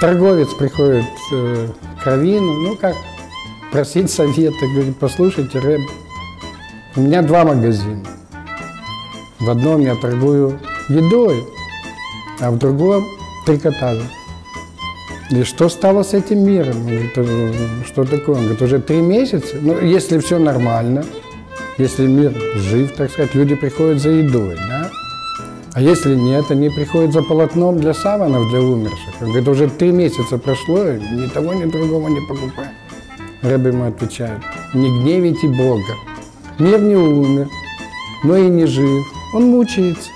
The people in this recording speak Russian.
Торговец приходит э, к Равину, ну как, просить совета, говорит, послушайте, Рэб, у меня два магазина. В одном я торгую едой, а в другом трикотажем. И что стало с этим миром? Он говорит, «Э, что такое? Он говорит, уже три месяца. Ну, если все нормально, если мир жив, так сказать, люди приходят за едой, да? А если нет, они приходят за полотном для саванов, для умерших. Он говорит, уже три месяца прошло, ни того, ни другого не покупаем. Рэб ему отвечает, не гневите Бога. Мир не умер, но и не жив. Он мучается.